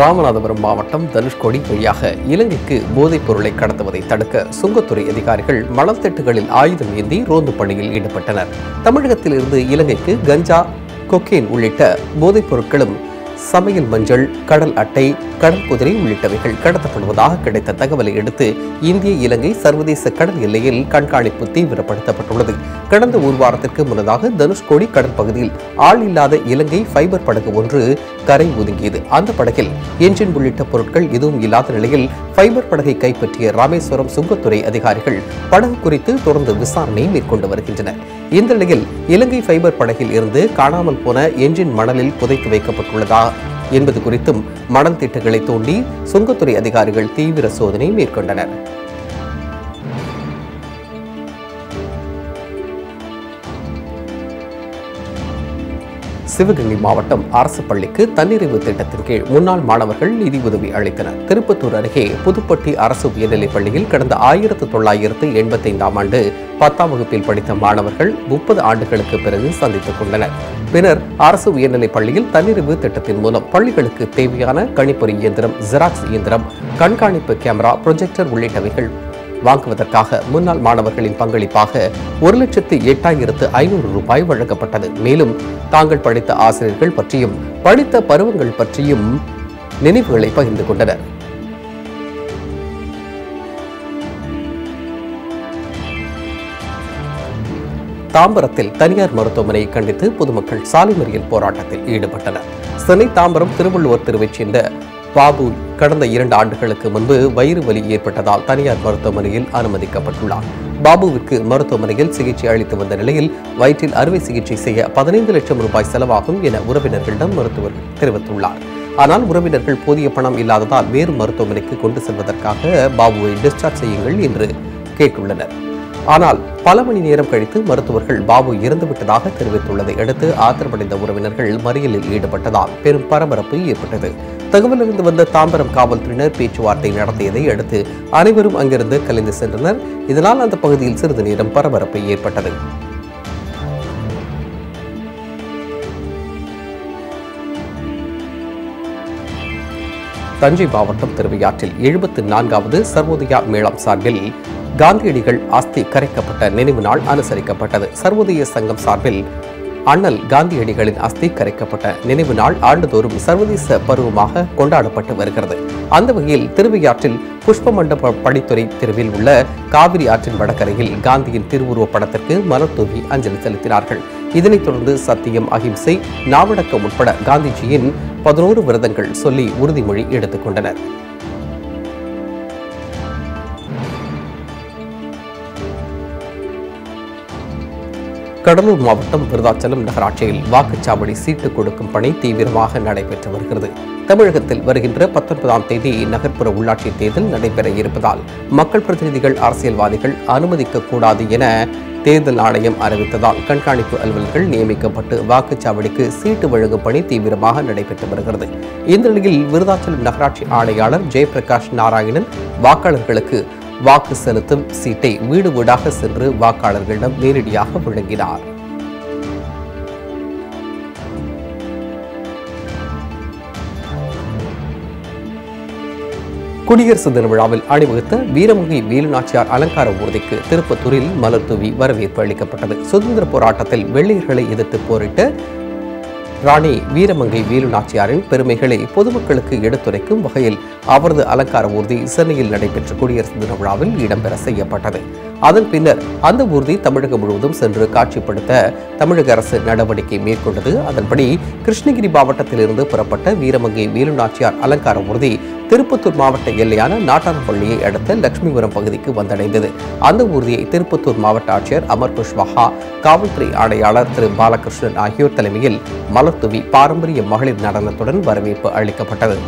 ராமநாதபுரம் மாவட்டம் தனுஷ்கோடி வழியாக இலங்கைக்கு போதைப் பொருளை கடத்துவதை தடுக்க சுங்கத்துறை அதிகாரிகள் மணல் திட்டுகளில் ஆயுதம் ஏந்தி ரோந்து பணியில் ஈடுபட்டனர். தமிழகத்திலிருந்து இலங்கைக்கு கஞ்சா கொக்கேன் உள்ளிட்ட போதைப் பொருட்களும் சமையல் மஞ்சள் கடல் அட்டை கடல் குதிரை உள்ளிட்டவைகள் கடத்தப்படுவதாக கிடைத்த தகவலை அடுத்து இந்திய இலங்கை சர்வதேச கடல் எல்லையில் கண்காணிப்பு தீவிரப்படுத்தப்பட்டுள்ளது. கடந்த ஒரு வாரத்திற்கு முன்னதாக தனுஷ்கோடி கடற்பகுதியில் ஆள் இல்லாத இலங்கை ஃபைபர் படகு ஒன்று கரை ஒதுங்கியது. அந்த படகில் என்ஜின் உள்ளிட்ட பொருட்கள் எதுவும் இல்லாத நிலையில் ஃபைபர் படகை கைப்பற்றிய ராமேஸ்வரம் சுங்கத்துறை அதிகாரிகள் படகு குறித்து தொடர்ந்து விசாரணை மேற்கொண்டு வருகின்றனர். இந்த நிலையில் இலங்கை ஃபைபர் படகில் இருந்து காணாமல் போன என்ஜின் மணலில் புதைத்து வைக்கப்பட்டுள்ளதா என்பது குறித்தும் மணல் திட்டங்களை தோண்டி சுங்கத்துறை அதிகாரிகள் தீவிர சோதனை மேற்கொண்டனர். சிவகங்கை மாவட்டம் அரசு பள்ளிக்கு தன்னிறைவு திட்டத்தின் கீழ் முன்னாள் மாணவர்கள் நிதி உதவி அளித்தனர். திருப்பத்தூர் அருகே புதுப்பட்டி அரசு உயர்நிலைப் பள்ளியில் கடந்த ஆயிரத்து தொள்ளாயிரத்து எண்பத்தைந்தாம் ஆண்டு பத்தாம் வகுப்பில் படித்த மாணவர்கள் முப்பது ஆண்டுகளுக்கு பிறகு சந்தித்துக் கொண்டனர். பின்னர் அரசு உயர்நிலைப் பள்ளியில் தன்னிறைவு திட்டத்தின் மூலம் பள்ளிகளுக்கு தேவையான கணிப்பொறி இயந்திரம் ஜெராக்ஸ் இயந்திரம் கண்காணிப்பு கேமரா ப்ரொஜெக்டர் உள்ளிட்டவைகள் வாங்குவதற்காக முன்னாள் மாணவர்களின் பங்களிப்பாக ஒரு லட்சத்து எட்டாயிரத்து ஐநூறு ரூபாய் வழங்கப்பட்டது. மேலும் தாங்கள் படித்த ஆசிரியர்கள் பற்றியும் படித்த பருவங்கள் பற்றியும் நினைவுகளை பகிர்ந்து கொண்டனர். தாம்பரத்தில் தனியார் மருத்துவமனையை கண்டித்து பொதுமக்கள் சாலை மறியல் போராட்டத்தில் ஈடுபட்டனர். சென்னை தாம்பரம் திருவள்ளுவர் தெருவைச் சேர்ந்த பாபு கடந்த இரண்டு ஆண்டுகளுக்கு முன்பு வயிறு வலி ஏற்பட்டதால் தனியார் மருத்துவமனையில் அனுமதிக்கப்பட்டுள்ளார். பாபுவிற்கு மருத்துவமனையில் சிகிச்சை அளித்து வந்த நிலையில் வயிற்றில் அறுவை சிகிச்சை செய்ய பதினைந்து லட்சம் ரூபாய் செலவாகும் என உறவினர்களிடம் மருத்துவர் தெரிவித்துள்ளார். ஆனால் உறவினர்கள் போதிய பணம் இல்லாததால் வேறு மருத்துவமனைக்கு கொண்டு செல்வதற்காக பாபுவை டிஸ்சார்ஜ் செய்யுங்கள் என்று கேட்டுள்ளனர். ஆனால் பல மணி நேரம் கழித்து மருத்துவர்கள் பாபு இறந்துவிட்டதாக தெரிவித்துள்ளதை அடுத்து ஆத்திரமடைந்த உறவினர்கள் மறியலில் ஈடுபட்டதால் பெரும் பரபரப்பு ஏற்பட்டது. தகவலிருந்து வந்த தாம்பரம் காவல்துறையினர் பேச்சுவார்த்தை நடத்தியதை அடுத்து அனைவரும் அங்கிருந்து கலைந்து சென்றனர். இதனால் அந்த பகுதியில் சிறிது நேரம் பரபரப்பு ஏற்பட்டது. தஞ்சை மாவட்டம் திருவையாற்றில் எழுபத்து நான்காவது சர்வோதயா மேளம் சார்பில் காந்தியடிகள் அஸ்தி கரைக்கப்பட்ட நினைவு நாள் அனுசரிக்கப்பட்டது. சர்வோதய சங்கம் சார்பில் அண்ணல் காந்தியடிகளின் அஸ்தி கரைக்கப்பட்ட நினைவு நாள் ஆண்டுதோறும் சர்வதேச பருவமாக கொண்டாடப்பட்டு வருகிறது. அந்த வகையில் திருவையாற்றில் புஷ்ப மண்டப படித்துறை தெருவில் உள்ள காவிரி ஆற்றின் வடகரையில் காந்தியின் திருவுருவப் படத்திற்கு மலர் தூவி அஞ்சலி செலுத்தினார்கள். இதனைத் தொடர்ந்து சத்தியம் அகிம்சை நாவடக்கம் உட்பட காந்திஜியின் பதினோரு விரதங்கள் சொல்லி உறுதிமொழி எடுத்துக் கடலூர் மாவட்டம் விருதாச்சலம் நகராட்சியில் வாக்குச்சாவடி சீட்டு கொடுக்கும் பணி தீவிரமாக நடைபெற்று வருகிறது. தமிழகத்தில் வருகின்ற பத்தொன்பதாம் தேதி நகர்ப்புற உள்ளாட்சி தேர்தல் நடைபெற இருப்பதால் மக்கள் பிரதிநிதிகள் அரசியல்வாதிகள் அனுமதிக்க கூடாது என தேர்தல் ஆணையம் அறிவித்ததால் கண்காணிப்பு அலுவலர்கள் நியமிக்கப்பட்டு வாக்குச்சாவடிக்கு சீட்டு வழங்கும் பணி தீவிரமாக நடைபெற்று வருகிறது. இந்த நிலையில் விருதாச்சலம் நகராட்சி ஆணையாளர் ஜெயபிரகாஷ் நாராயணன் வாக்காளர்களுக்கு வாக்கு செலுத்தும் சீட்டை வீடு வீடாக சென்று வாக்காளர்களிடம் நேரடியாக வழங்கினார். குடியரசு தின விழாவில் அணிவகுத்த வீரமுகி வேலுநாச்சியார் அலங்கார ஊர்திக்கு திருப்பத்தூரில் மலர் தூவி வரவேற்பு அளிக்கப்பட்டது. சுதந்திர போராட்டத்தில் வெள்ளையர்களை எதிர்த்து போரிட்டு ராணி வீரமங்கை வேலு நாச்சியாரின் பெருமைகளை பொதுமக்களுக்கு எடுத்துரைக்கும் வகையில் அவரது அலங்கார ஊர்தி சென்னையில் நடைபெற்ற குடியரசு தின விழாவில் இடம்பெற செய்யப்பட்டது. அதன் பின்னர் அந்த ஊர்தி தமிழகம் முழுவதும் சென்று காட்சிப்படுத்த தமிழக அரசு நடவடிக்கை மேற்கொண்டது. அதன்படி கிருஷ்ணகிரி மாவட்டத்திலிருந்து புறப்பட்ட வீரமங்கை வேலு நாச்சியார் அலங்கார ஊர்தி திருப்பத்தூர் மாவட்ட எல்லையான நாட்டான்பள்ளியை அடுத்த லட்சுமிபுரம் பகுதிக்கு வந்தடைந்தது. அந்த ஊர்தியை திருப்பத்தூர் மாவட்ட ஆட்சியர் அமர் குஷ்வஹா காவல்துறை ஆணையாளர் திரு பாலகிருஷ்ணன் ஆகியோர் தலைமையில் மலர்தூவி பாரம்பரிய மகளிர் நடனத்துடன் வரவேற்பு அளிக்கப்பட்டது.